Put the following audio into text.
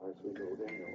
All right, so we go down there.